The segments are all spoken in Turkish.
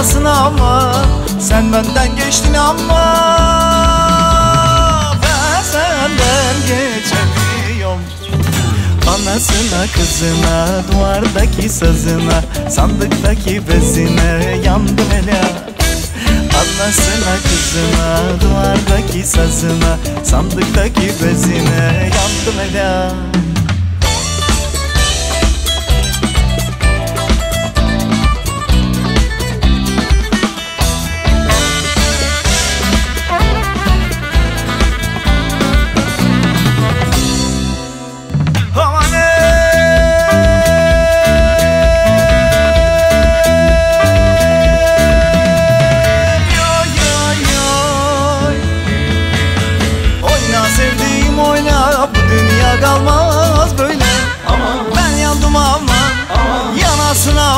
yanasına ama Sen benden geçtin ama Ben senden geçemiyorum. Anasına kızına duvardaki sazına Sandıktaki bezine yandım hele Anasına kızına duvardaki sazına Sandıktaki bezine yandım hele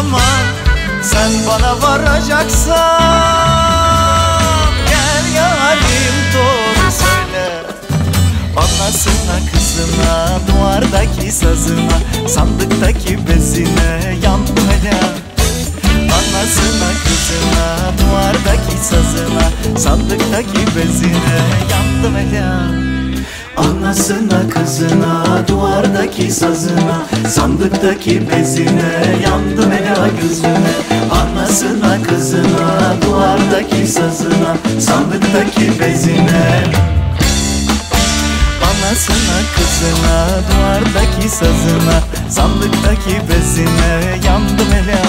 Aman Sen bana varacaksan Gel yarim doğru söyle. Anasına kızına Duvardaki sazına Sandıktaki bezine hele. Anasına kızına Duvardaki sazına Sandıktaki bezine hele. Anasına kızına Duvardaki sazına Sandıktaki bezine Yandım gözüne Anasına kızına Duvardaki sazına Sandıktaki bezine. Anasına kızına duvardaki sazına Sandıktaki bezine yandım hele.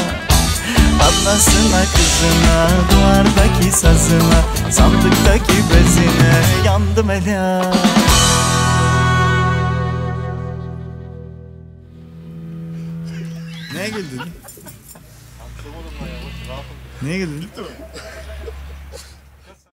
Anasına kızına duvardaki sazına Sandıktaki bezine yandım hele. Neye güldün? Niye güldün?